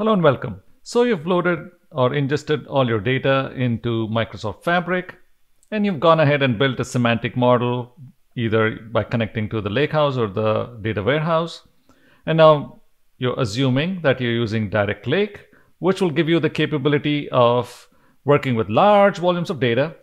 Hello and welcome. So you've loaded or ingested all your data into Microsoft Fabric and you've gone ahead and built a semantic model either by connecting to the lakehouse or the data warehouse. And now you're assuming that you're using Direct Lake, which will give you the capability of working with large volumes of data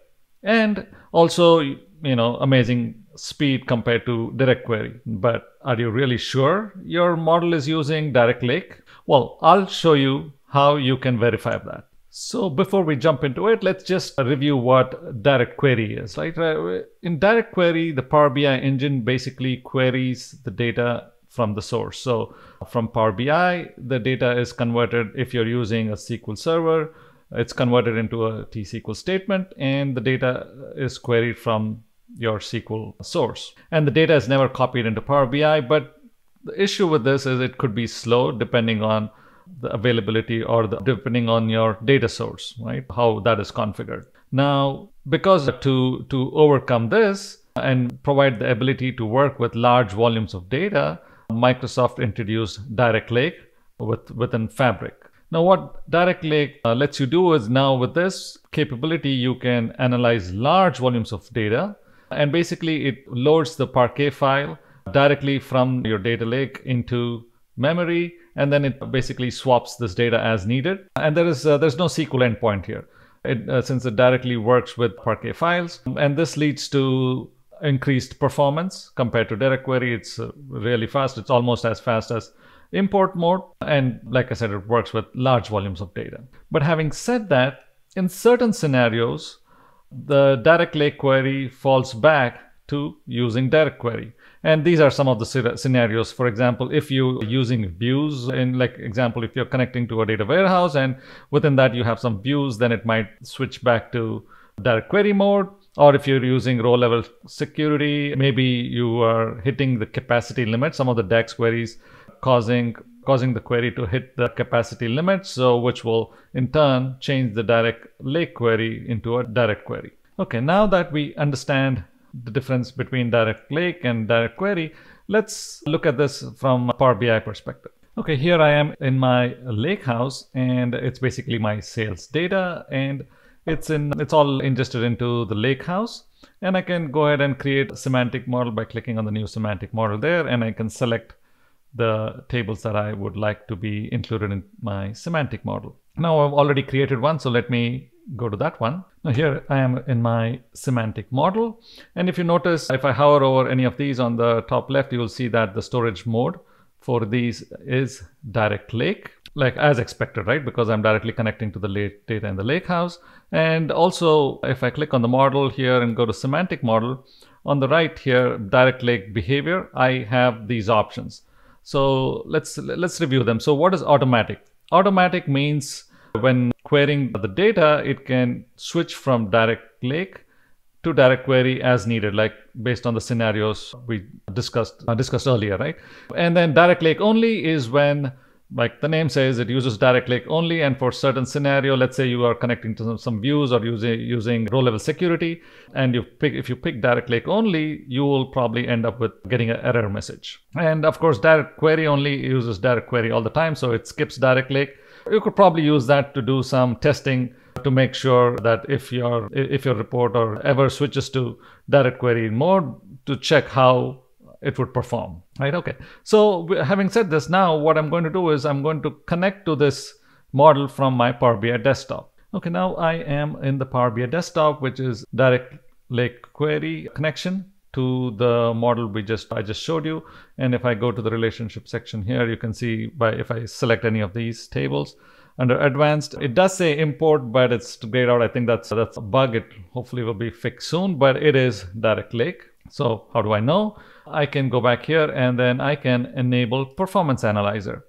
and also, you know, amazing speed compared to direct query. But are you really sure your model is using direct lake? Well, I'll show you how you can verify that. So before we jump into it, let's just review what direct query is, right? Uh, in direct query, the Power BI engine basically queries the data from the source. So from Power BI, the data is converted if you're using a SQL server, it's converted into a T-SQL statement and the data is queried from your SQL source. And the data is never copied into Power BI, but the issue with this is it could be slow depending on the availability or the, depending on your data source, right? How that is configured. Now, because to, to overcome this and provide the ability to work with large volumes of data, Microsoft introduced Direct Lake with, within Fabric. Now what Direct Lake uh, lets you do is now with this capability, you can analyze large volumes of data and basically it loads the Parquet file directly from your data lake into memory and then it basically swaps this data as needed. And there is uh, there's no SQL endpoint here. It, uh, since it directly works with Parquet files and this leads to increased performance compared to direct query it's uh, really fast it's almost as fast as import mode and like i said it works with large volumes of data but having said that in certain scenarios the direct lake query falls back to using direct query. And these are some of the scenarios. For example if you're using views in like example if you're connecting to a data warehouse and within that you have some views then it might switch back to direct query mode. Or if you're using row level security maybe you are hitting the capacity limit. Some of the dax queries causing causing the query to hit the capacity limit, so which will in turn change the direct lake query into a direct query. Okay, now that we understand the difference between direct lake and direct query, let's look at this from a Power BI perspective. Okay, here I am in my lake house and it's basically my sales data and it's in it's all ingested into the lake house and I can go ahead and create a semantic model by clicking on the new semantic model there and I can select the tables that I would like to be included in my semantic model. Now I've already created one, so let me go to that one. Now here I am in my semantic model. And if you notice, if I hover over any of these on the top left, you will see that the storage mode for these is direct lake, like as expected, right? Because I'm directly connecting to the data in the lake house. And also if I click on the model here and go to semantic model, on the right here, direct lake behavior, I have these options. So let's let's review them. So what is automatic? Automatic means when querying the data, it can switch from direct lake to direct query as needed, like based on the scenarios we discussed uh, discussed earlier, right? And then direct lake only is when like the name says it uses direct lake only and for certain scenario let's say you are connecting to some, some views or using using row level security and you pick if you pick direct lake only you will probably end up with getting an error message and of course direct query only uses direct query all the time so it skips direct lake you could probably use that to do some testing to make sure that if your if your report or ever switches to direct query mode to check how it would perform, right? Okay. So having said this, now what I'm going to do is I'm going to connect to this model from my Power BI desktop. Okay, now I am in the Power BI desktop, which is direct lake query connection to the model we just I just showed you. And if I go to the relationship section here, you can see by if I select any of these tables under advanced, it does say import, but it's grayed out. I think that's that's a bug. It hopefully will be fixed soon, but it is direct lake. So how do I know? I can go back here and then I can enable performance analyzer.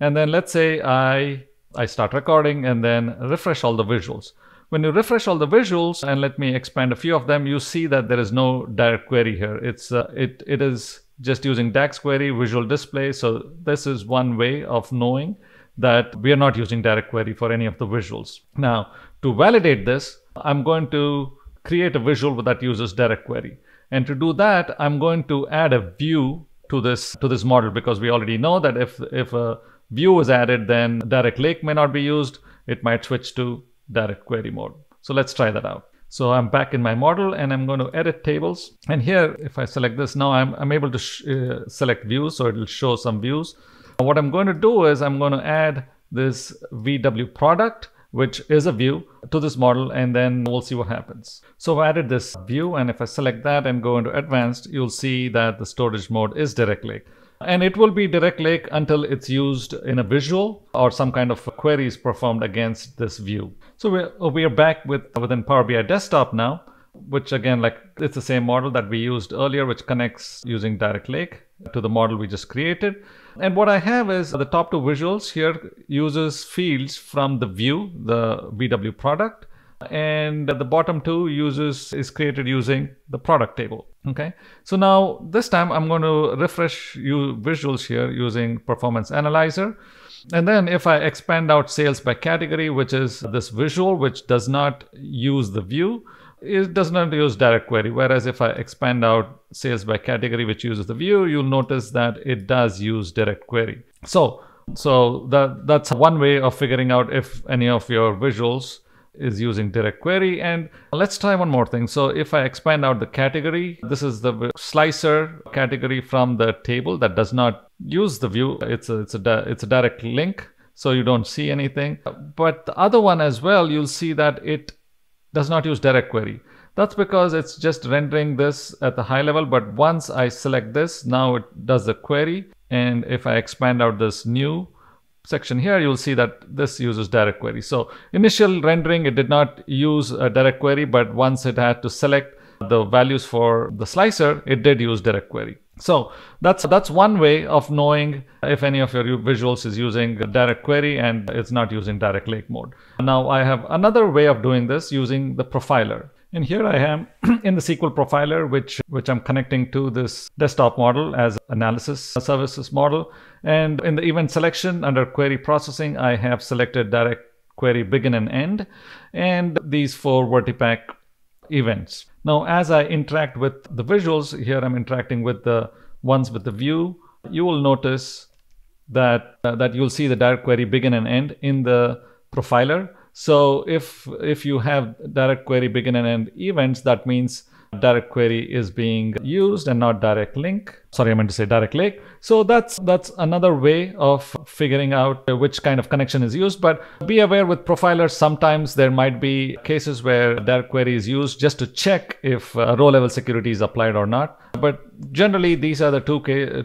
And then let's say I, I start recording and then refresh all the visuals. When you refresh all the visuals and let me expand a few of them, you see that there is no direct query here. It's uh, it, it is just using DAX query visual display. So this is one way of knowing that we are not using direct query for any of the visuals. Now, to validate this, I'm going to create a visual that uses direct query. And to do that, I'm going to add a view to this to this model because we already know that if if a view is added, then direct lake may not be used. It might switch to direct query mode. So let's try that out. So I'm back in my model and I'm going to edit tables. And here, if I select this now, I'm, I'm able to uh, select views. So it'll show some views. What I'm going to do is I'm going to add this VW product, which is a view to this model, and then we'll see what happens. So I've added this view, and if I select that and go into advanced, you'll see that the storage mode is direct lake. And it will be direct lake until it's used in a visual or some kind of queries performed against this view. So we're, uh, we're back with within Power BI desktop now, which again, like it's the same model that we used earlier, which connects using direct lake to the model we just created. And what I have is the top two visuals here uses fields from the view, the VW product, and the bottom two uses is created using the product table. Okay, so now this time I'm going to refresh you visuals here using performance analyzer. And then if I expand out sales by category, which is this visual, which does not use the view, it does not use direct query. Whereas if I expand out sales by category, which uses the view, you'll notice that it does use direct query. So, so that, that's one way of figuring out if any of your visuals is using direct query. And let's try one more thing. So if I expand out the category, this is the slicer category from the table that does not use the view. It's a, it's a, it's a direct link. So you don't see anything. But the other one as well, you'll see that it does not use direct query. That's because it's just rendering this at the high level. But once I select this, now it does the query. And if I expand out this new section here, you'll see that this uses direct query. So initial rendering, it did not use a direct query, but once it had to select the values for the slicer, it did use direct query. So that's that's one way of knowing if any of your visuals is using direct query and it's not using direct lake mode. Now I have another way of doing this using the profiler. And here I am in the SQL profiler, which, which I'm connecting to this desktop model as analysis services model. And in the event selection under query processing, I have selected direct query begin and end, and these four VertiPaq events. Now, as I interact with the visuals, here I'm interacting with the ones with the view, you will notice that, uh, that you'll see the direct query begin and end in the profiler. So if, if you have direct query begin and end events, that means direct query is being used and not direct link. Sorry i meant to say direct lake. So that's that's another way of figuring out which kind of connection is used. But be aware with profilers sometimes there might be cases where direct query is used just to check if uh, row level security is applied or not. But generally these are the two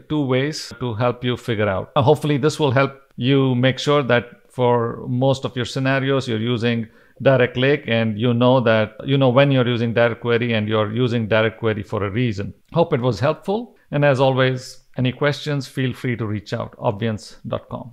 two ways to help you figure out. Hopefully this will help you make sure that for most of your scenarios you're using direct lake and you know that you know when you're using direct query and you're using direct query for a reason. Hope it was helpful. And as always any questions feel free to reach out obvience.com